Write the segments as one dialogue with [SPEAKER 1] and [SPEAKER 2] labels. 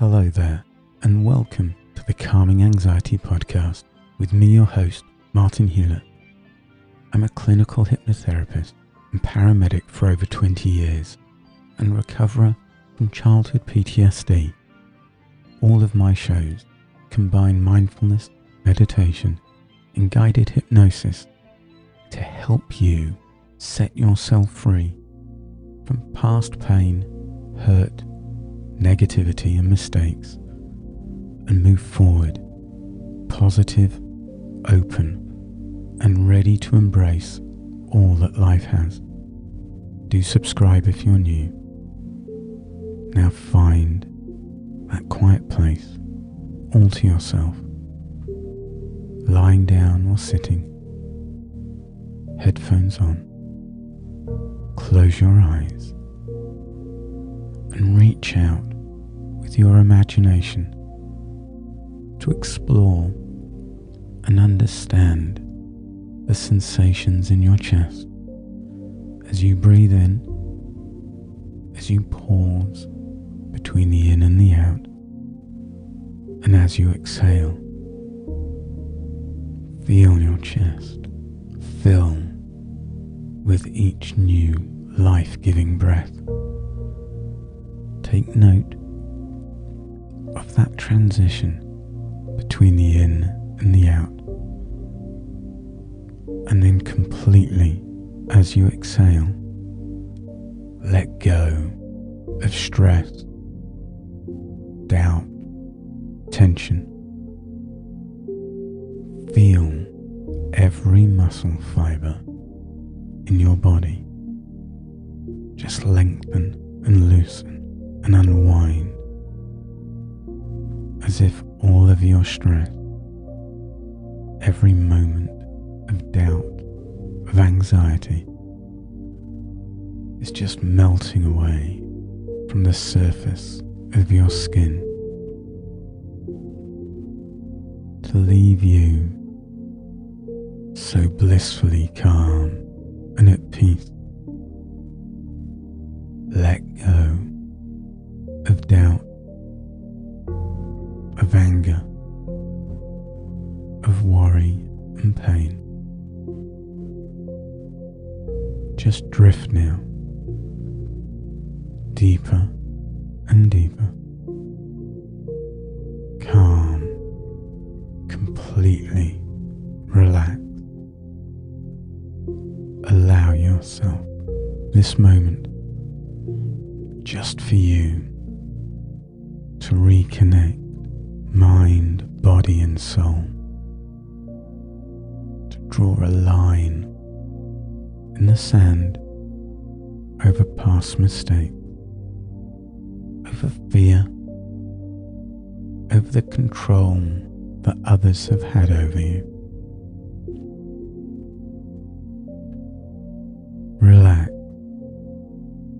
[SPEAKER 1] Hello there, and welcome to the Calming Anxiety Podcast with me, your host, Martin Hewlett. I'm a clinical hypnotherapist and paramedic for over 20 years and recoverer from childhood PTSD. All of my shows combine mindfulness, meditation, and guided hypnosis to help you set yourself free from past pain, hurt, negativity, and mistakes and move forward positive, open, and ready to embrace all that life has. Do subscribe if you're new. Now find that quiet place all to yourself, lying down or sitting, headphones on. Close your eyes and reach out with your imagination to explore and understand the sensations in your chest as you breathe in, as you pause between the in and the out, and as you exhale. Feel your chest fill with each new life giving breath. Take note of that transition between the in and the out. And then completely, as you exhale, let go of stress, doubt, tension. Feel every muscle fiber in your body just lengthen and loosen and unwind as if all of your stress, every moment of doubt, of anxiety, is just melting away from the surface of your skin to leave you so blissfully calm and at peace. Let go doubt of anger, of worry and pain. Just drift now, deeper and deeper, calm, completely relax. Allow yourself this moment just for you to reconnect mind, body, and soul. To draw a line in the sand over past mistakes, over fear, over the control that others have had over you. Relax.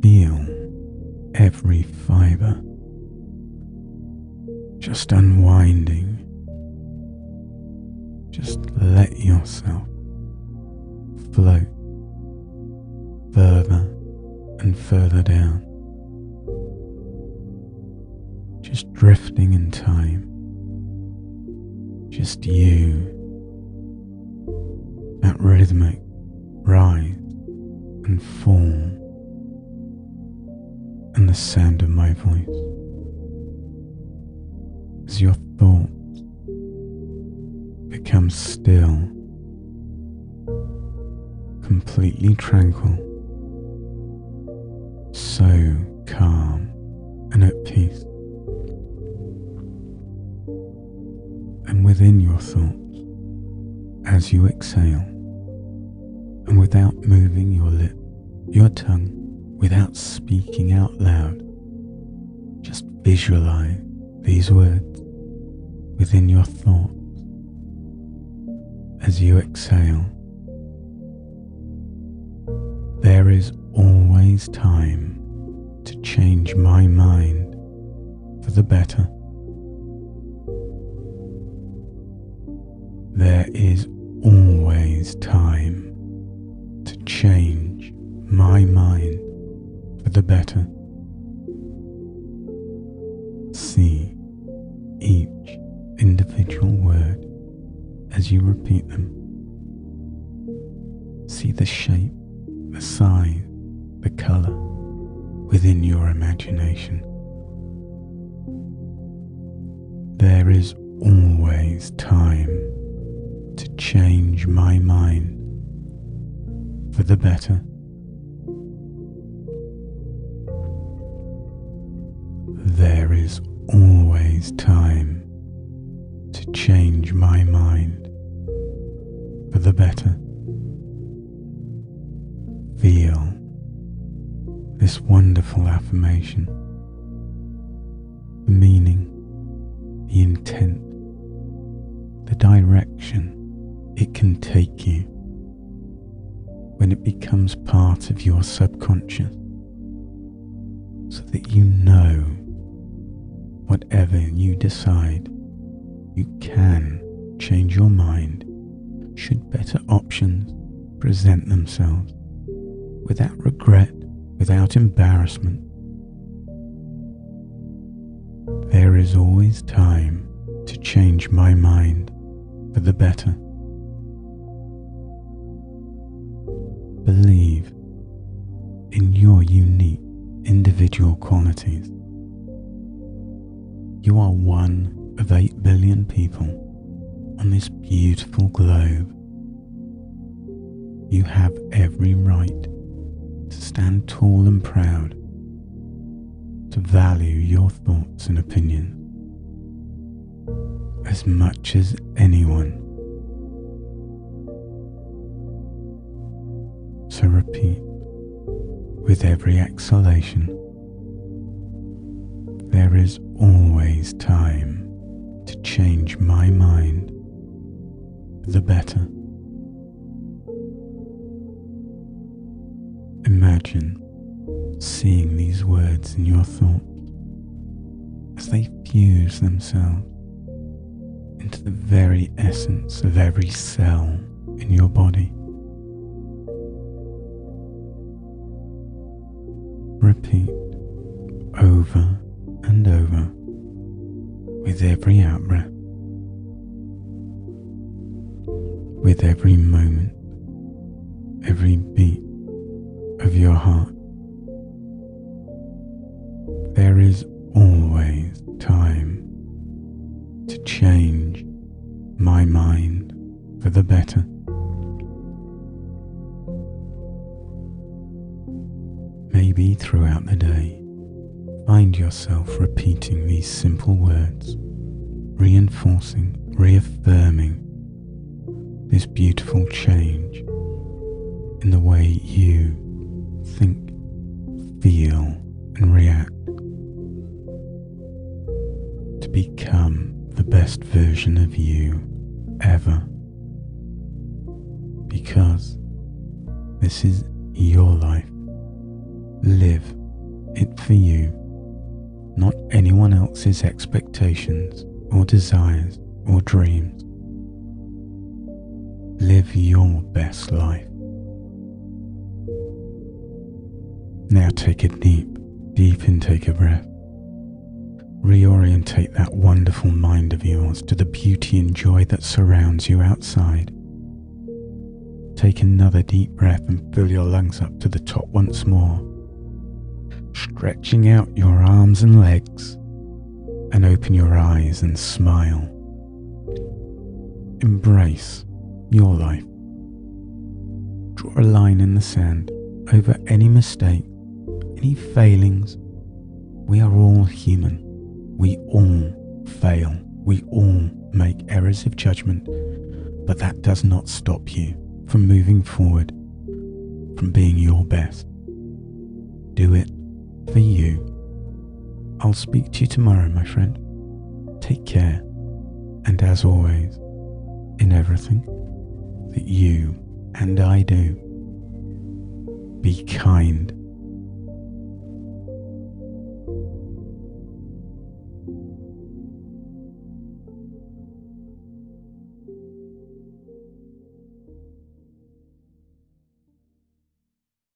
[SPEAKER 1] Feel every fiber just unwinding. Just let yourself float further and further down. Just drifting in time. Just you. That rhythmic rise and fall. And the sound of my voice as your thoughts become still, completely tranquil, so calm and at peace. And within your thoughts, as you exhale, and without moving your lip, your tongue, without speaking out loud, just visualize these words within your thoughts as you exhale. There is always time to change my mind for the better. There is always time to change my mind for the better. Each individual word as you repeat them. See the shape, the size, the colour within your imagination. There is always time to change my mind for the better. Always time to change my mind for the better. Feel this wonderful affirmation, the meaning, the intent, the direction it can take you when it becomes part of your subconscious so that you know whatever you decide, you can change your mind should better options present themselves without regret, without embarrassment. There is always time to change my mind for the better. Believe in your unique individual qualities. You are one of 8 billion people on this beautiful globe. You have every right to stand tall and proud, to value your thoughts and opinions as much as anyone. So repeat with every exhalation. There is time to change my mind the better. Imagine seeing these words in your thoughts as they fuse themselves into the very essence of every cell in your body. Repeat over and over with every out breath, with every moment, every beat of your heart. There is always time to change my mind for the better. Maybe throughout the day, find yourself repeating these simple words, reinforcing, reaffirming this beautiful change in the way you think, feel, and react to become the best version of you ever. Because this is your life. Live it for you, not anyone else's expectations or desires or dreams. Live your best life. Now take a deep, deep intake of breath. Reorientate that wonderful mind of yours to the beauty and joy that surrounds you outside. Take another deep breath and fill your lungs up to the top once more stretching out your arms and legs, and open your eyes and smile. Embrace your life. Draw a line in the sand over any mistake, any failings. We are all human. We all fail. We all make errors of judgment, but that does not stop you from moving forward, from being your best. Do it for you. I'll speak to you tomorrow, my friend. Take care, and as always, in everything that you and I do, be kind